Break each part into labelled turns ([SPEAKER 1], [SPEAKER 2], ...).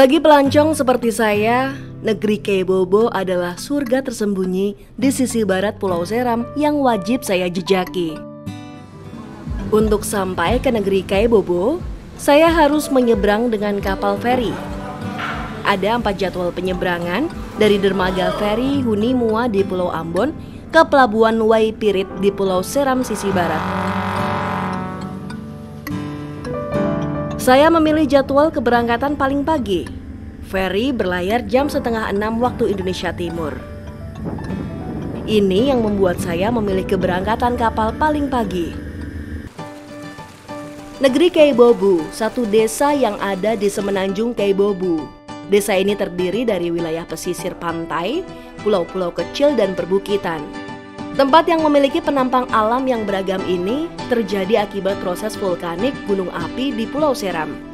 [SPEAKER 1] Bagi pelancong seperti saya, negeri Keibobo adalah surga tersembunyi di sisi barat Pulau Seram yang wajib saya jejaki. Untuk sampai ke negeri Keibobo, saya harus menyeberang dengan kapal feri. Ada empat jadwal penyeberangan dari dermaga feri Hunimua di Pulau Ambon ke pelabuhan Waipirit di Pulau Seram sisi barat. Saya memilih jadwal keberangkatan paling pagi. Ferry berlayar jam setengah enam waktu Indonesia Timur. Ini yang membuat saya memilih keberangkatan kapal paling pagi. Negeri Keibobu, satu desa yang ada di semenanjung Keibobu. Desa ini terdiri dari wilayah pesisir pantai, pulau-pulau kecil dan perbukitan. Tempat yang memiliki penampang alam yang beragam ini terjadi akibat proses vulkanik gunung api di Pulau Seram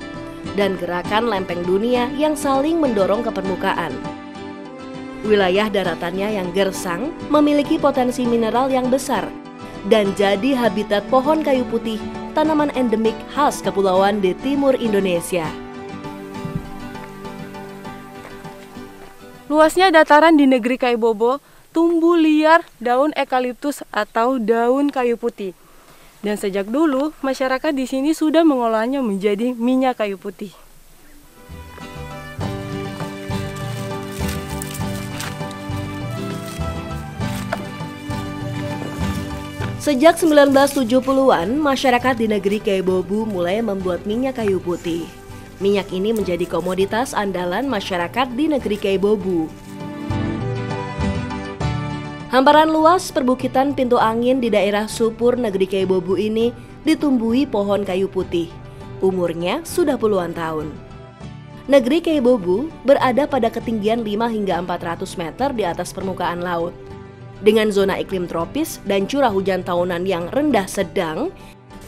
[SPEAKER 1] dan gerakan lempeng dunia yang saling mendorong ke permukaan. Wilayah daratannya yang gersang memiliki potensi mineral yang besar dan jadi habitat pohon kayu putih, tanaman endemik khas kepulauan di timur Indonesia.
[SPEAKER 2] Luasnya dataran di negeri Kaibobo tumbuh liar daun ekaliptus atau daun kayu putih. Dan sejak dulu, masyarakat di sini sudah mengolahnya menjadi minyak kayu putih.
[SPEAKER 1] Sejak 1970-an, masyarakat di negeri Keibobu mulai membuat minyak kayu putih. Minyak ini menjadi komoditas andalan masyarakat di negeri Keibobu. Hamparan luas perbukitan pintu angin di daerah Supur Negeri Keibobu ini ditumbuhi pohon kayu putih. Umurnya sudah puluhan tahun. Negeri Keibobu berada pada ketinggian 5 hingga 400 meter di atas permukaan laut. Dengan zona iklim tropis dan curah hujan tahunan yang rendah sedang,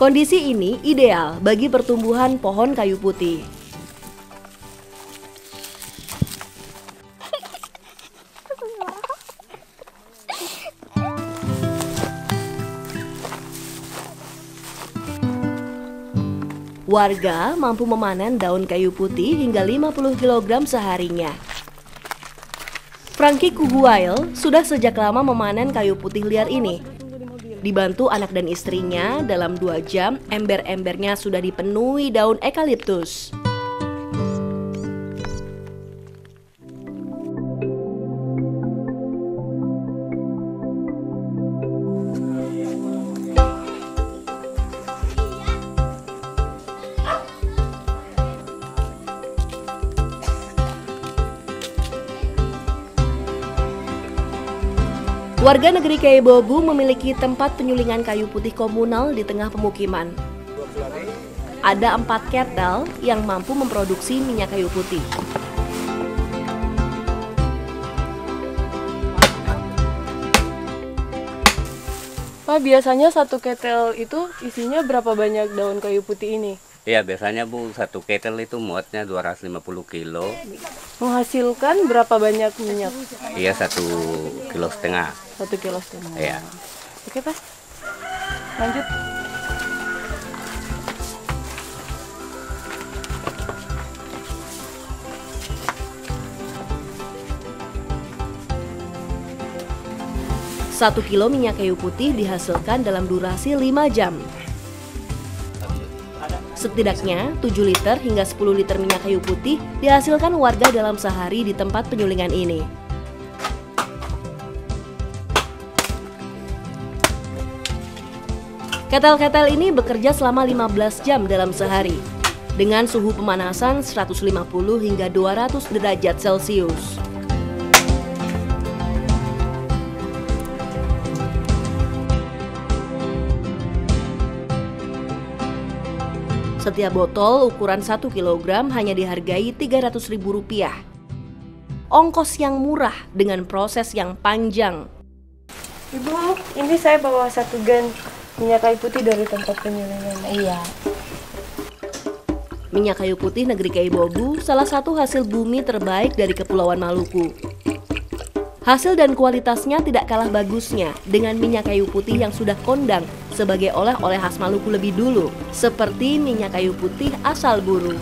[SPEAKER 1] kondisi ini ideal bagi pertumbuhan pohon kayu putih. Warga mampu memanen daun kayu putih hingga 50 kg seharinya. Frankie Kuguail sudah sejak lama memanen kayu putih liar ini. Dibantu anak dan istrinya, dalam dua jam ember-embernya sudah dipenuhi daun ekaliptus. Warga negeri Keibobu memiliki tempat penyulingan kayu putih komunal di tengah pemukiman. Ada empat ketel yang mampu memproduksi minyak kayu putih.
[SPEAKER 2] Pak, biasanya satu ketel itu isinya berapa banyak daun kayu putih ini?
[SPEAKER 3] Iya biasanya Bu satu ketel itu muatnya 250 kilo.
[SPEAKER 2] Menghasilkan berapa banyak minyak?
[SPEAKER 3] Iya satu kilo setengah.
[SPEAKER 2] Satu kilo setengah.
[SPEAKER 3] Iya.
[SPEAKER 2] Oke Pak, lanjut.
[SPEAKER 1] Satu kilo minyak kayu putih dihasilkan dalam durasi 5 jam. Setidaknya 7 liter hingga 10 liter minyak kayu putih dihasilkan warga dalam sehari di tempat penyulingan ini. Ketel-ketel ini bekerja selama 15 jam dalam sehari dengan suhu pemanasan 150 hingga 200 derajat Celcius. Setiap botol ukuran 1 kg hanya dihargai Rp300.000. Ongkos yang murah dengan proses yang panjang.
[SPEAKER 2] Ibu, ini saya bawa satu gen minyak kayu putih dari tempat penyulingan.
[SPEAKER 4] Iya.
[SPEAKER 1] Minyak kayu putih negeri Keibobu salah satu hasil bumi terbaik dari Kepulauan Maluku. Hasil dan kualitasnya tidak kalah bagusnya dengan minyak kayu putih yang sudah kondang sebagai oleh-oleh khas Maluku lebih dulu, seperti minyak kayu putih asal buru.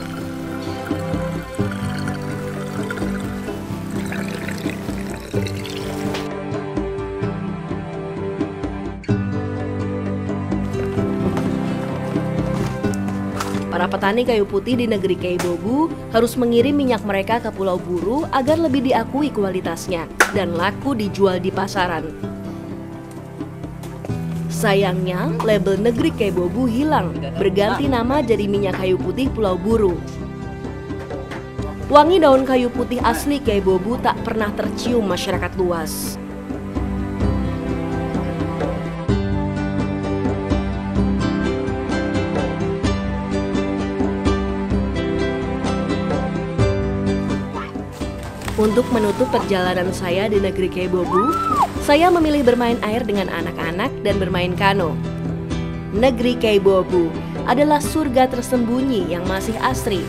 [SPEAKER 1] Para petani kayu putih di negeri Keibobu harus mengirim minyak mereka ke Pulau Buru agar lebih diakui kualitasnya dan laku dijual di pasaran. Sayangnya, label negeri Keibobu hilang, berganti nama jadi minyak kayu putih Pulau Buru. Wangi daun kayu putih asli Keibobu tak pernah tercium masyarakat luas. Untuk menutup perjalanan saya di negeri Keibobu, saya memilih bermain air dengan anak-anak dan bermain kano. Negeri Keibobu adalah surga tersembunyi yang masih asri.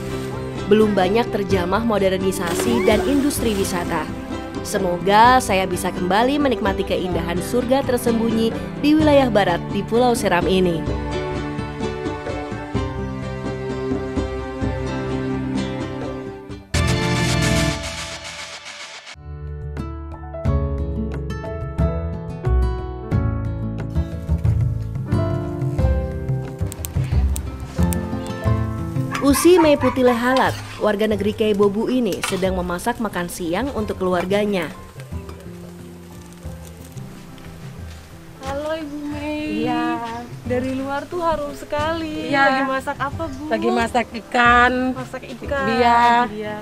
[SPEAKER 1] Belum banyak terjamah modernisasi dan industri wisata. Semoga saya bisa kembali menikmati keindahan surga tersembunyi di wilayah barat di Pulau Seram ini. Usi Mei Putih Lehalat, warga negeri Keibobu ini sedang memasak makan siang untuk keluarganya.
[SPEAKER 2] Halo Ibu Mei.
[SPEAKER 4] Iya.
[SPEAKER 2] Dari luar tuh harum sekali.
[SPEAKER 4] Iya.
[SPEAKER 2] Lagi masak apa Bu?
[SPEAKER 4] Lagi masak ikan.
[SPEAKER 2] masak ikan.
[SPEAKER 4] Iya.
[SPEAKER 2] Iya.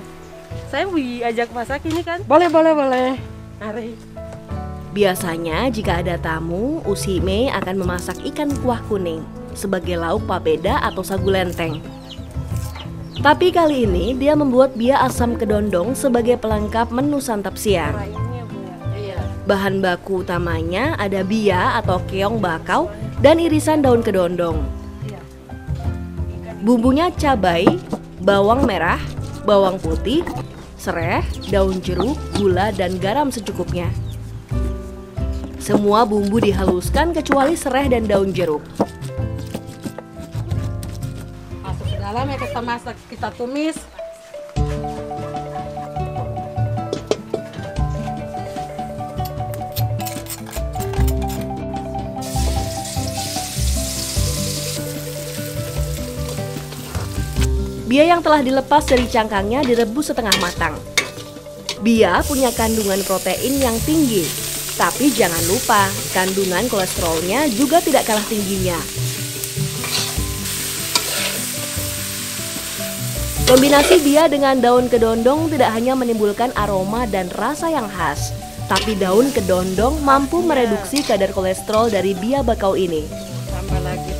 [SPEAKER 2] Saya diajak masak ini kan?
[SPEAKER 4] Boleh, boleh, boleh. Mari.
[SPEAKER 1] Biasanya jika ada tamu, Usi Mei akan memasak ikan kuah kuning sebagai lauk papeda atau sagu lenteng. Tapi kali ini dia membuat bia asam kedondong sebagai pelengkap menu santap siang. Bahan baku utamanya ada bia atau keong bakau dan irisan daun kedondong. Bumbunya cabai, bawang merah, bawang putih, sereh, daun jeruk, gula, dan garam secukupnya. Semua bumbu dihaluskan kecuali sereh dan daun jeruk.
[SPEAKER 4] Masuk ke dalam ya kita masak, kita tumis.
[SPEAKER 1] Bia yang telah dilepas dari cangkangnya direbus setengah matang. Bia punya kandungan protein yang tinggi, tapi jangan lupa kandungan kolesterolnya juga tidak kalah tingginya. Kombinasi bia dengan daun kedondong tidak hanya menimbulkan aroma dan rasa yang khas, tapi daun kedondong mampu mereduksi kadar kolesterol dari bia bakau ini.
[SPEAKER 4] Tambah lagi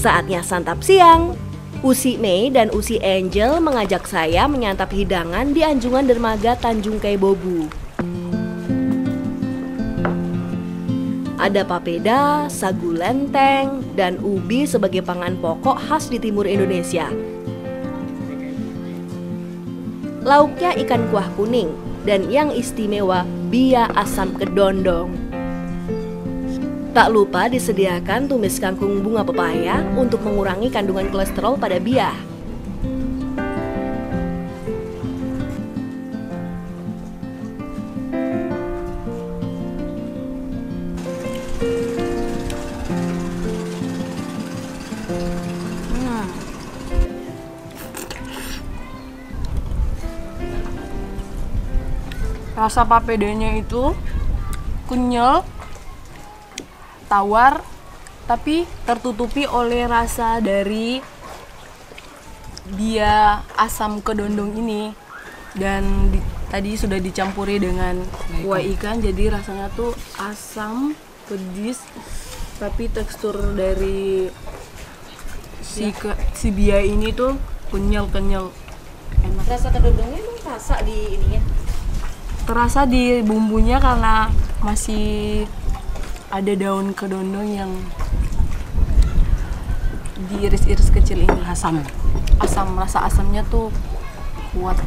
[SPEAKER 1] Saatnya santap siang. Usi Mei dan Usi Angel mengajak saya menyantap hidangan di Anjungan Dermaga Tanjung Kaibobu. Ada papeda, sagu lenteng, dan ubi sebagai pangan pokok khas di timur Indonesia. Lauknya ikan kuah kuning dan yang istimewa bia asam kedondong. Tak lupa disediakan tumis kangkung bunga pepaya untuk mengurangi kandungan kolesterol pada bia.
[SPEAKER 2] Rasa papedanya itu kenyal, tawar, tapi tertutupi oleh rasa dari dia asam kedondong ini. Dan di- tadi sudah dicampuri dengan kuah ikan. jadi rasanya tuh asam pedis tapi tekstur dari si ke, si bia ini tuh kenyal kenyal enak.
[SPEAKER 1] Rasa kedondongnya emang rasa di ininya.
[SPEAKER 2] terasa di bumbunya karena masih ada daun kedondong yang diiris-iris kecil ini
[SPEAKER 4] Asam.
[SPEAKER 2] asam rasa asamnya tuh kuat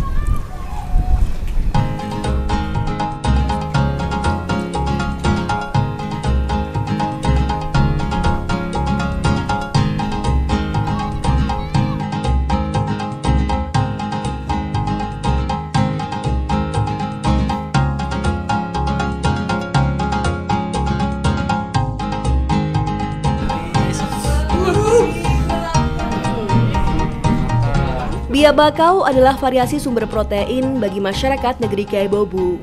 [SPEAKER 1] Bia bakau adalah variasi sumber protein bagi masyarakat negeri Kaibobu.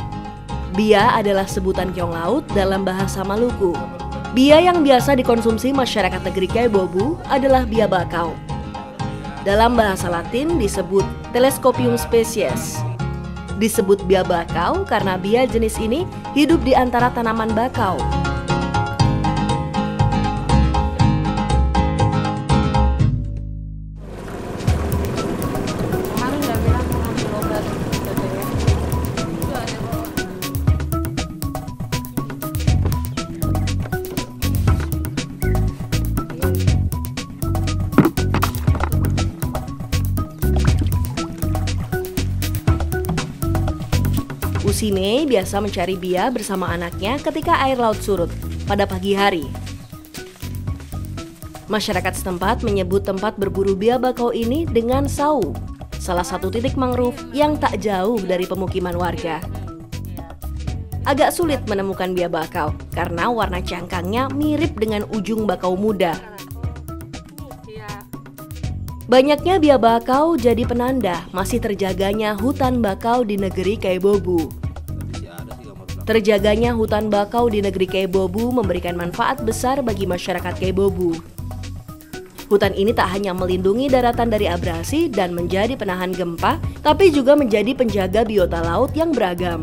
[SPEAKER 1] Bia adalah sebutan keong laut dalam bahasa Maluku. Bia yang biasa dikonsumsi masyarakat negeri Kaibobu adalah bia bakau. Dalam bahasa Latin disebut Telescopium species. Disebut bia bakau karena bia jenis ini hidup di antara tanaman bakau. Usime biasa mencari bia bersama anaknya ketika air laut surut pada pagi hari. Masyarakat setempat menyebut tempat berburu bia bakau ini dengan sau, salah satu titik mangrove yang tak jauh dari pemukiman warga. Agak sulit menemukan bia bakau karena warna cangkangnya mirip dengan ujung bakau muda. Banyaknya bia bakau jadi penanda masih terjaganya hutan bakau di negeri Kaibobu. Terjaganya hutan bakau di negeri Kaibobu memberikan manfaat besar bagi masyarakat Kaibobu. Hutan ini tak hanya melindungi daratan dari abrasi dan menjadi penahan gempa, tapi juga menjadi penjaga biota laut yang beragam.